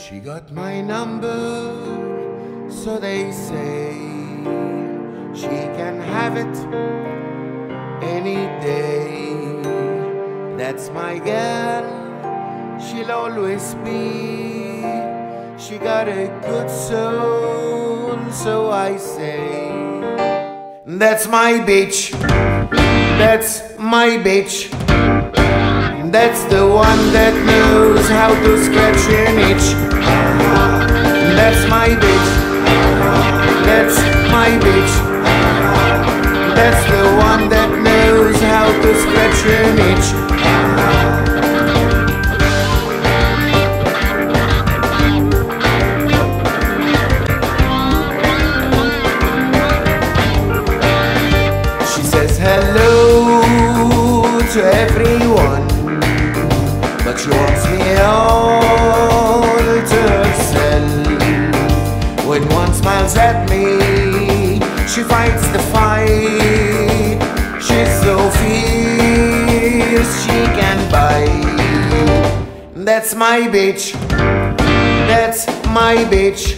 She got my number, so they say she can have it any day. That's my girl, she'll always be. She got a good soul, so I say. That's my bitch, that's my bitch. That's the one that knows how to scratch an itch. That's my bitch. That's my bitch. That's the one that knows how to scratch an itch. She says hello to everyone, she wants me all to. When one smiles at me, she fights the fight. She's so fierce she can bite. That's my bitch. That's my bitch.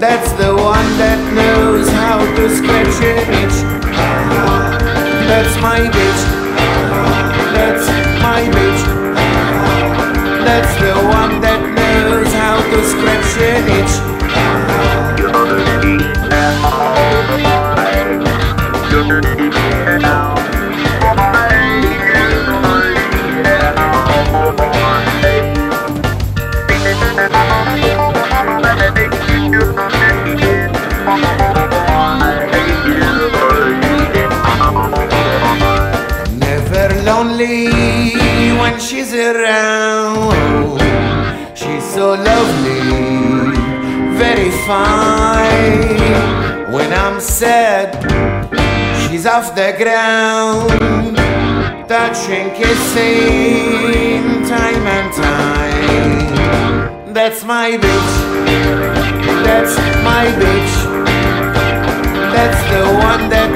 That's the one that knows how to scratch an itch. That's my bitch. To scratch itch. Never lonely when she's around. She's so lovely, very fine. When I'm sad, she's off the ground, touching, kissing, time and time. That's my bitch. That's my bitch. That's the one that